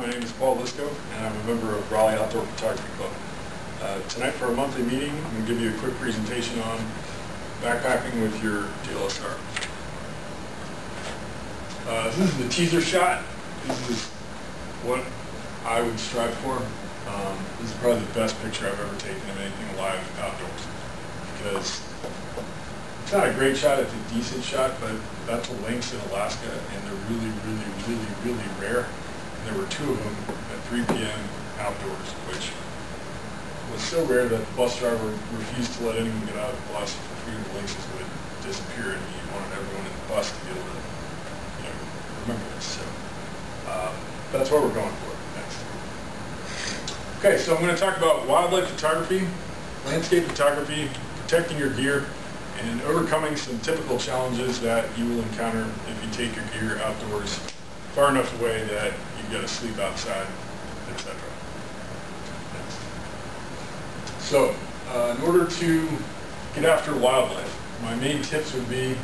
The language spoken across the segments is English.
My name is Paul Lisco, and I'm a member of Raleigh Outdoor Photography Club. Uh, tonight for our monthly meeting, I'm going to give you a quick presentation on backpacking with your DLSR. Uh, this is the teaser shot. This is what I would strive for. Um, this is probably the best picture I've ever taken of anything alive outdoors because it's not a great shot, it's a decent shot, but that's a lynx in Alaska, and they're really, really, really, really rare. There were two of them at 3 p.m. outdoors, which was so rare that the bus driver refused to let anyone get out of the bus for fear the lynxes would disappear, and he wanted everyone in the bus to be able to, you know, remember this. So uh, that's what we're going for next. Okay, so I'm going to talk about wildlife photography, landscape photography, protecting your gear, and overcoming some typical challenges that you will encounter if you take your gear outdoors far enough away that you've got to sleep outside, etc. So, uh, in order to get after wildlife, my main tips would be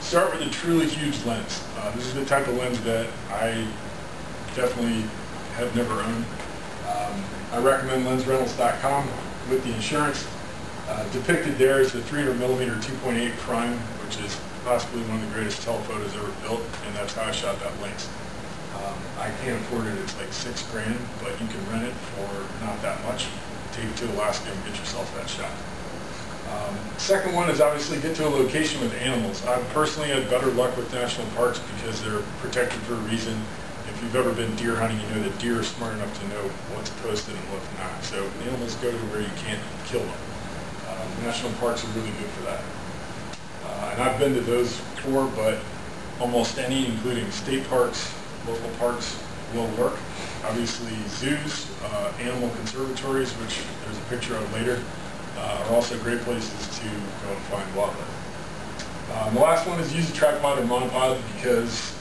start with a truly huge lens. Uh, this is the type of lens that I definitely have never owned. Um, I recommend lensrentals.com with the insurance. Uh, depicted there is the 300 millimeter 2.8 prime, which is possibly one of the greatest telephotos ever built, and that's how I shot that lynx. Um, I can't afford it, it's like six grand, but you can rent it for not that much. Take it to Alaska and get yourself that shot. Um, second one is obviously get to a location with animals. I've personally had better luck with national parks because they're protected for a reason. If you've ever been deer hunting, you know that deer are smart enough to know what's posted and what's not. So animals go to where you can't kill them. Um, national parks are really good for that. Uh, and I've been to those before, but almost any, including state parks, local parks, will work. Obviously, zoos, uh, animal conservatories, which there's a picture of later, uh, are also great places to go and find wildlife. Um, the last one is use a tripod or monopod because,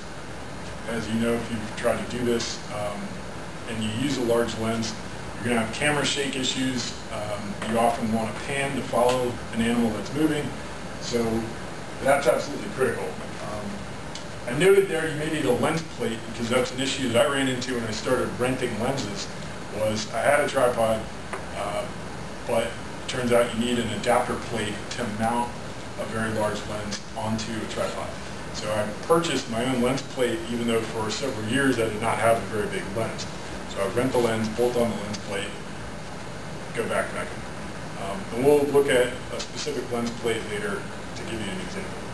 as you know, if you've tried to do this um, and you use a large lens, you're going to have camera shake issues. Um, you often want to pan to follow an animal that's moving. So that's absolutely critical. I noted there you may need a lens plate because that's an issue that I ran into when I started renting lenses was I had a tripod, uh, but it turns out you need an adapter plate to mount a very large lens onto a tripod. So I purchased my own lens plate even though for several years I did not have a very big lens. So I rent the lens, bolt on the lens plate, go backpacking. Um, and we'll look at a specific lens plate later to give you an example.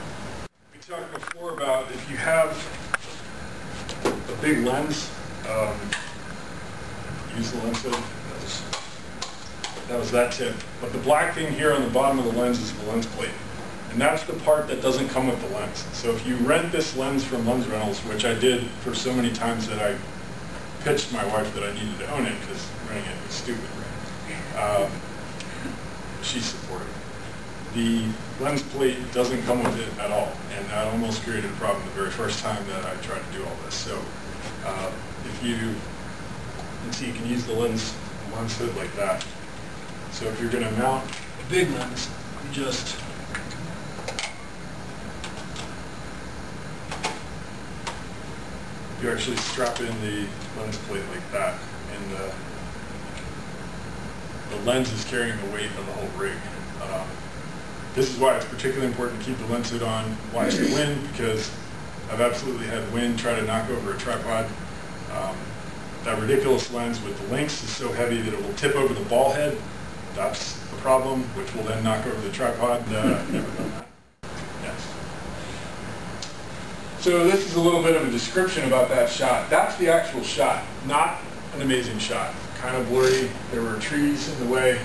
Talked before about if you have a big lens, um, use the lens hood. That was, that was that tip. But the black thing here on the bottom of the lens is the lens plate. And that's the part that doesn't come with the lens. So if you rent this lens from Lens Rentals, which I did for so many times that I pitched my wife that I needed to own it because renting it was stupid. Um, she's supportive. The lens plate doesn't come with it at all, and that almost created a problem the very first time that I tried to do all this. So uh, if you, you see, you can use the lens, lens hood like that. So if you're going to mount a big lens, you just you actually strap in the lens plate like that, and uh, the lens is carrying the weight of the whole rig. Um, this is why it's particularly important to keep the lens hood on, watch the wind, because I've absolutely had wind try to knock over a tripod. Um, that ridiculous lens with the lynx is so heavy that it will tip over the ball head. That's the problem, which will then knock over the tripod. Uh, never done that. Yes. So this is a little bit of a description about that shot. That's the actual shot, not an amazing shot. Kind of blurry. There were trees in the way,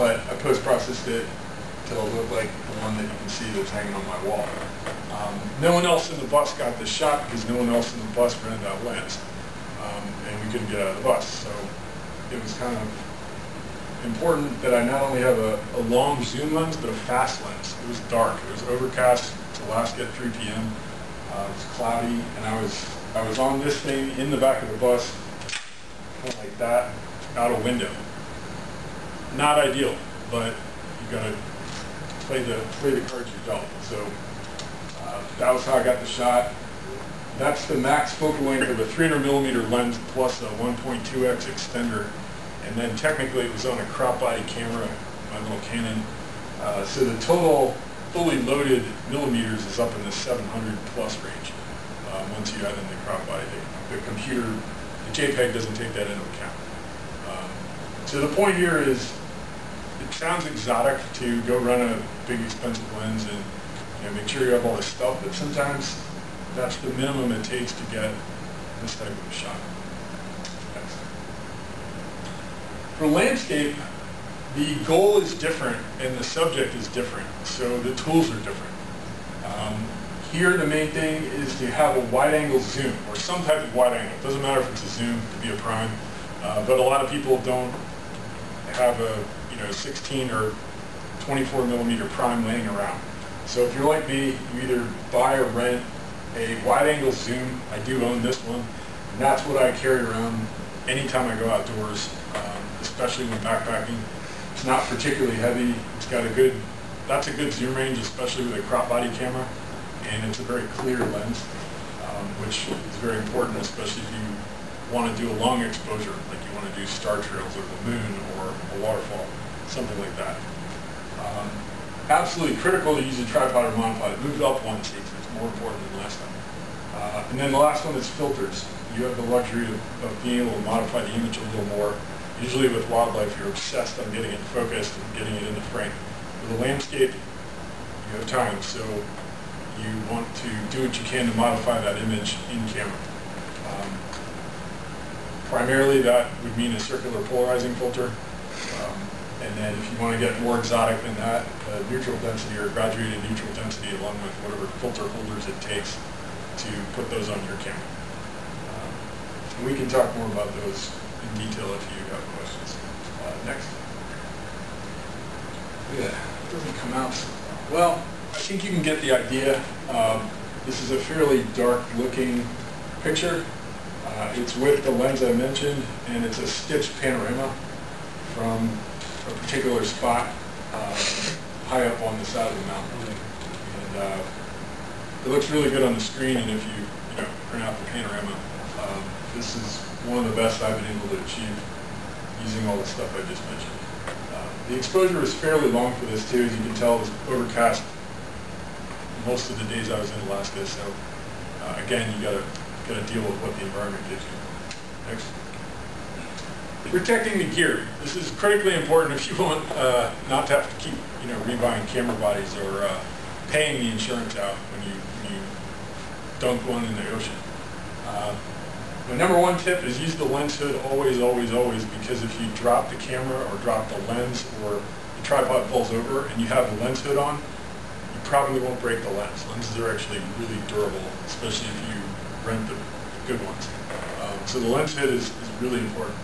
but I post-processed it to look like the one that you can see that's hanging on my wall. Um, no one else in the bus got this shot because no one else in the bus rented that lens, um, and we couldn't get out of the bus. So it was kind of important that I not only have a, a long zoom lens, but a fast lens. It was dark. It was overcast Alaska at 3 p.m. Uh, it was cloudy, and I was I was on this thing in the back of the bus, of like that, out a window. Not ideal, but you got to play the play the cards you dealt. So uh, that was how I got the shot. that's the max focal length of a 300 millimeter lens plus a 1.2x extender. And then technically it was on a crop body camera, my little Canon. Uh, so the total fully loaded millimeters is up in the 700 plus range uh, once you add in the crop body. The, the, computer, the JPEG doesn't take that into account. Um, so the point here is it sounds exotic to go run a big expensive lens and you know, make sure you have all this stuff, but sometimes that's the minimum it takes to get this type of shot. For landscape, the goal is different and the subject is different, so the tools are different. Um, here the main thing is to have a wide angle zoom or some type of wide angle. It doesn't matter if it's a zoom, it could be a prime, uh, but a lot of people don't have a know 16 or 24 millimeter prime laying around. So if you're like me, you either buy or rent a wide angle zoom. I do own this one. And that's what I carry around anytime I go outdoors, um, especially when backpacking. It's not particularly heavy. It's got a good, that's a good zoom range, especially with a crop body camera. And it's a very clear lens, um, which is very important, especially if you want to do a long exposure, like you want to do star trails or the moon or a waterfall, something like that. Um, absolutely critical to use a tripod or monopod. It moved up one seat, it's more important than last time. Uh, and then the last one is filters. You have the luxury of, of, being able to modify the image a little more. Usually with wildlife, you're obsessed on getting it focused and getting it in the frame. With a landscape, you have time, so you want to do what you can to modify that image in camera. Um, primarily, that would mean a circular polarizing filter. Um, and then if you want to get more exotic than that, uh, neutral density or graduated neutral density along with whatever filter holders it takes to put those on your camera. Um, we can talk more about those in detail if you have questions. Uh, next. Yeah, it doesn't come out so well. I think you can get the idea. Um, this is a fairly dark looking picture. Uh, it's with the lens I mentioned, and it's a stitched panorama from a particular spot uh, high up on the side of the mountain. And uh, it looks really good on the screen, and if you, you know, print out the panorama, um, this is one of the best I've been able to achieve using all the stuff I just mentioned. Uh, the exposure is fairly long for this too, as you can tell it was overcast most of the days I was in Alaska, so uh, again, you gotta, gotta deal with what the environment gives you. Next. Protecting the gear. This is critically important if you want uh, not to have to keep, you know, rebuying camera bodies or uh, paying the insurance out when you, when you dunk one in the ocean. Uh, the number one tip is use the lens hood always, always, always, because if you drop the camera or drop the lens or the tripod falls over and you have the lens hood on, you probably won't break the lens. Lenses are actually really durable, especially if you rent the good ones. Um, so the lens hood is, is really important.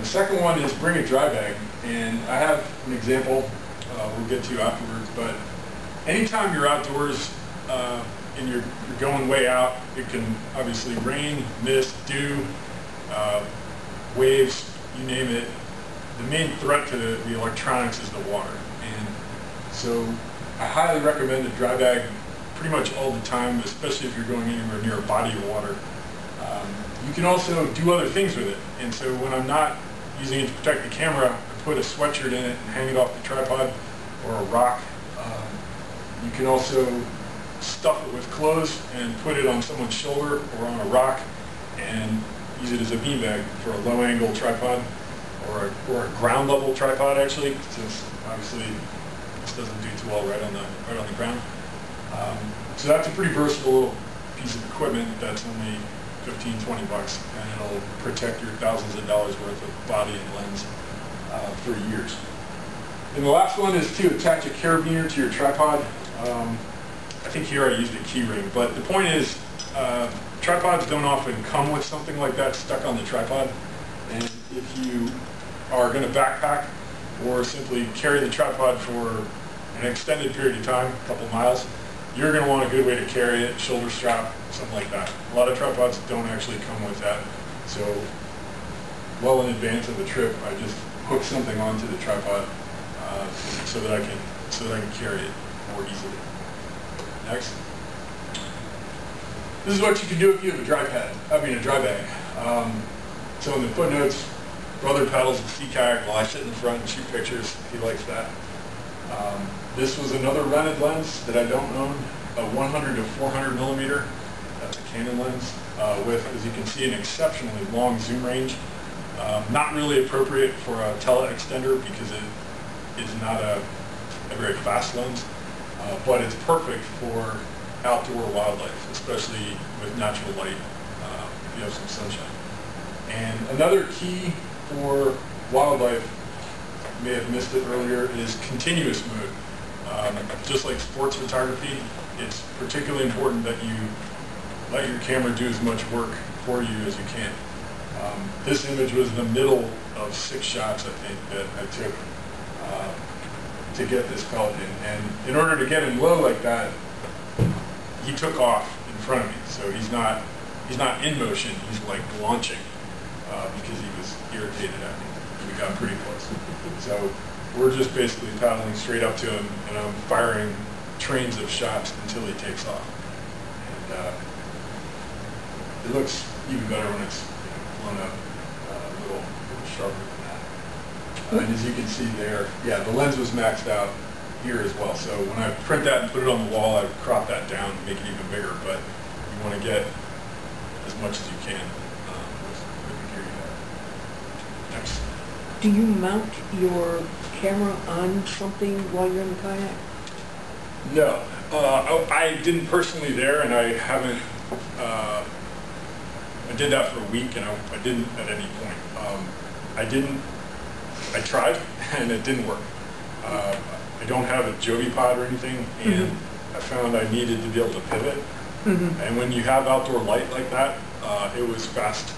The second one is bring a dry bag, and I have an example uh, we'll get to afterwards, but anytime you're outdoors uh, and you're, you're, going way out, it can obviously rain, mist, dew, uh, waves, you name it. The main threat to the, the electronics is the water. And so I highly recommend a dry bag pretty much all the time, especially if you're going anywhere near a body of water. Um, you can also do other things with it. And so when I'm not using it to protect the camera, put a sweatshirt in it and hang it off the tripod or a rock. Um, you can also stuff it with clothes and put it on someone's shoulder or on a rock and use it as a beanbag for a low angle tripod or a, or a ground level tripod actually, since obviously this doesn't do too well right on the, right on the ground. Um, so that's a pretty versatile little piece of equipment that's only 15, 20 bucks, and it'll protect your thousands of dollars worth of body and lens uh, for years. And the last one is to attach a carabiner to your tripod. Um, I think here I used a key ring, but the point is uh, tripods don't often come with something like that stuck on the tripod. And if you are going to backpack or simply carry the tripod for an extended period of time, a couple miles, you're going to want a good way to carry it, shoulder strap, something like that. A lot of tripods don't actually come with that. So well in advance of the trip, I just hook something onto the tripod uh, so that I can so that I can carry it more easily. Next. this is what you can do if you have a dry pad, I mean a dry bag. Um, so in the footnotes, brother paddles a sea kayak while I sit in the front and shoot pictures. He likes that. Um, this was another rented lens that I don't own, a 100 to 400 millimeter. That's a Canon lens uh, with, as you can see, an exceptionally long zoom range. Um, not really appropriate for a tele extender because it is not a, a very fast lens, uh, but it's perfect for outdoor wildlife, especially with natural light uh, if you have some sunshine. And another key for wildlife, may have missed it earlier, is continuous mode. Um, just like sports photography, it's particularly important that you let your camera do as much work for you as you can. Um, this image was in the middle of six shots, I think, that I took uh, to get this pelican. And in order to get him low like that, he took off in front of me. So he's not he's not in motion. He's like launching uh, because he was irritated at me. We got pretty close. So we're just basically paddling straight up to him, and I'm firing trains of shots until he takes off. And uh, it looks even better when it's blown up uh, a little, little sharper than that. Uh, and as you can see there, yeah, the lens was maxed out here as well. So when I print that and put it on the wall, I crop that down and make it even bigger. But you want to get as much as you can um, with, with the gear you have. Next. Do you mount your camera on something while you're in the kayak? No, uh, I didn't personally there, and I haven't. Uh, I did that for a week, and I, I didn't at any point. Um, I didn't. I tried, and it didn't work. Uh, I don't have a Joby pod or anything, and mm-hmm. I found I needed to be able to pivot. Mm-hmm. And when you have outdoor light like that, uh, it was fast.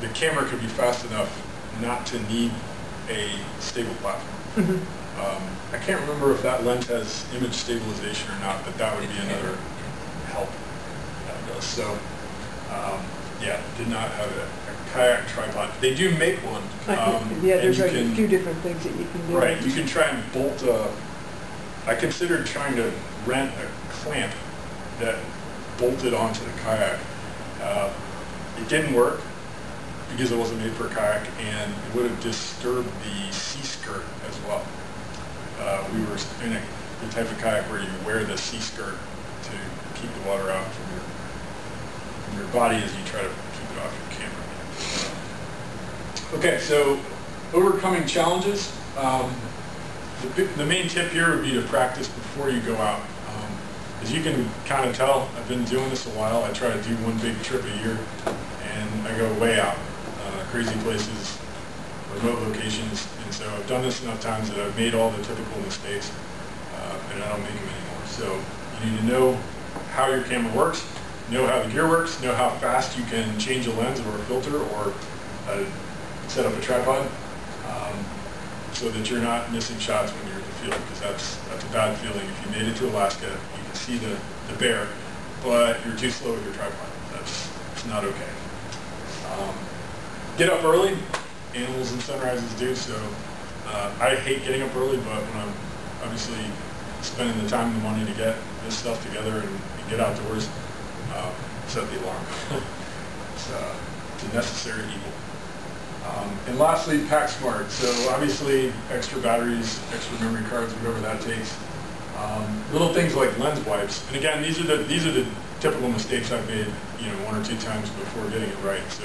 The camera could be fast enough not to need a stable platform. Mm-hmm. Um, I can't remember if that lens has image stabilization or not, but that would be another help that does. So, um, yeah, did not have a, a, kayak tripod. They do make one. Um, yeah, there's like can, a few different things that you can do. Right, you can try and bolt a, I considered trying to rent a clamp that bolted onto the kayak. Uh, it didn't work because it wasn't made for kayak and it would have disturbed the sea skirt as well uh, we were in a, the type of kayak where you wear the sea skirt to keep the water out from your, from your body as you try to keep it off your camera. Okay, so overcoming challenges. Um, the, the, main tip here would be to practice before you go out. Um, as you can kind of tell, I've been doing this a while. I try to do one big trip a year, and I go way out, crazy places, remote locations, and so I've done this enough times that I've made all the typical mistakes, uh, and I don't make them anymore. So you need to know how your camera works, know how the gear works, know how fast you can change a lens or a filter or uh, set up a tripod, um, so that you're not missing shots when you're in the field, because that's that's a bad feeling. If you made it to Alaska, you can see the, the bear, but you're too slow with your tripod. That's, that's not okay. Um, get up early, animals and sunrises do. So uh, I hate getting up early, but when I'm obviously spending the time and the money to get this stuff together and, and get outdoors, uh, set the alarm. it's, uh, it's, a necessary evil. Um, and lastly, pack smart. So obviously, extra batteries, extra memory cards, whatever that takes. Um, little things like lens wipes. And again, these are the these are the typical mistakes I've made, you know, one or two times before getting it right. So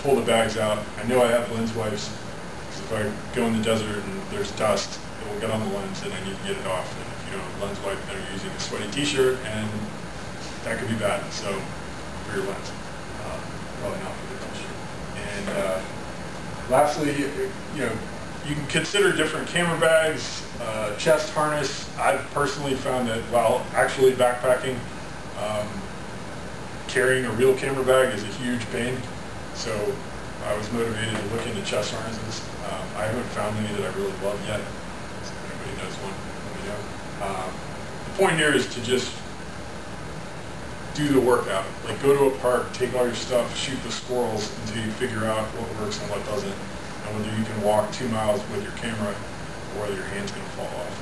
pull the bags out. I know I have lens wipes because if I go in the desert and there's dust, it will get on the lens and I need to get it off. And if you don't have a lens wipe, then you're using a sweaty t-shirt and that could be bad. So for your lens, uh, probably not for the t-shirt. And uh, lastly, you know, you can consider different camera bags, uh, chest harness. I've personally found that while actually backpacking, um, carrying a real camera bag is a huge pain. So I was motivated to look into chest harnesses. Um, I haven't found any that I really love yet. If anybody knows one, let me know. Um, the point here is to just do the workout. Like go to a park, take all your stuff, shoot the squirrels until you figure out what works and what doesn't, and whether you can walk two miles with your camera or whether your hand's going to fall off.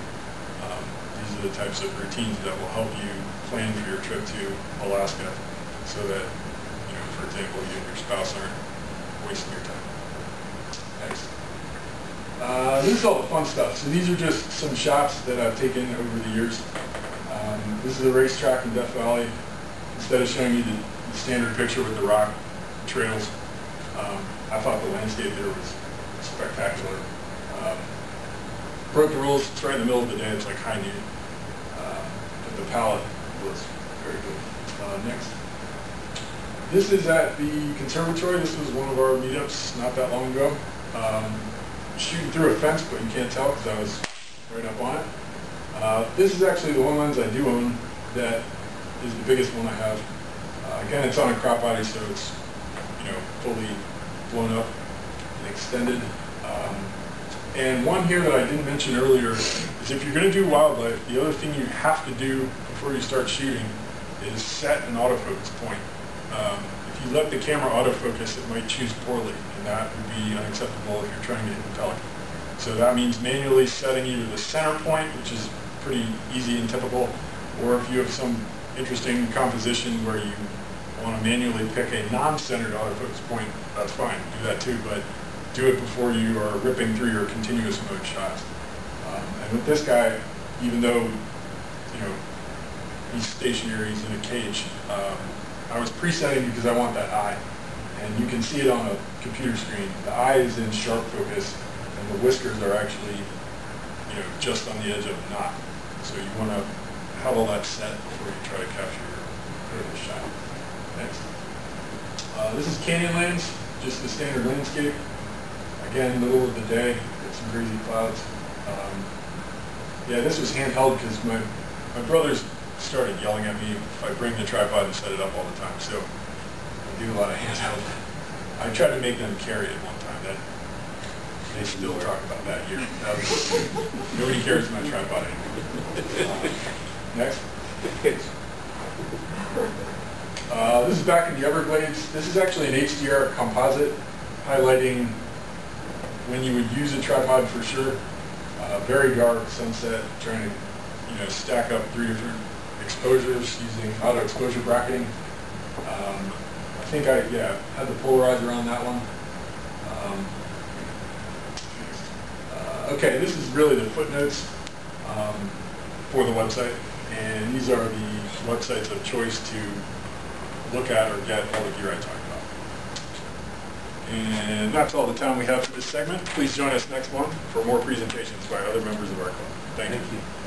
Um, these are the types of routines that will help you plan for your trip to Alaska so that, for example, you and your spouse aren't wasting your time. Next. Uh, this is all the fun stuff. So these are just some shots that I've taken over the years. Um, this is a racetrack in Death Valley. Instead of showing you the, the standard picture with the rock trails, um, I thought the landscape there was spectacular. Um, broke the rules. It's right in the middle of the day. It's like high noon. But the palette was very good. Uh, next. This is at the conservatory. This was one of our meetups not that long ago. Um, shooting through a fence, but you can't tell because I was right up on it. Uh, this is actually the one lens I do own that is the biggest one I have. Uh, again, it's on a crop body, so it's you know fully blown up and extended. Um, and one here that I didn't mention earlier is if you're going to do wildlife, the other thing you have to do before you start shooting is set an autofocus point. Um, if you let the camera autofocus, it might choose poorly, and that would be unacceptable if you're trying to hit the pelican. So that means manually setting either the center point, which is pretty easy and typical, or if you have some interesting composition where you want to manually pick a non-centered autofocus point, that's fine, do that too, but do it before you are ripping through your continuous mode shots. Um, and with this guy, even though, you know, he's stationary, he's in a cage, um, I was presetting because I want that eye. And you can see it on a computer screen. The eye is in sharp focus, and the whiskers are actually, you know, just on the edge of a knot. So you want to have all that set before you try to capture your critical shot. Next. Uh, this is Canyonlands, just the standard landscape. Again, middle of the day, got some crazy clouds. Um, yeah, this was handheld because my, my brothers started yelling at me if I bring the tripod and set it up all the time. So I do a lot of handheld. I tried to make them carry it one time. That they still talk about that here. That was- nobody carries my tripod anymore. Uh, next. Uh, this is back in the Everglades. This is actually an HDR composite highlighting when you would use a tripod for sure. Uh, very dark sunset, trying to you know stack up three different exposures using auto exposure bracketing. Um, I think I yeah had the polarizer on that one. Um, uh, okay, this is really the footnotes um, for the website, and these are the websites of choice to look at or get all the gear I talked about. And that's all the time we have for this segment. Please join us next month for more presentations by other members of our club. Thank you. Thank you.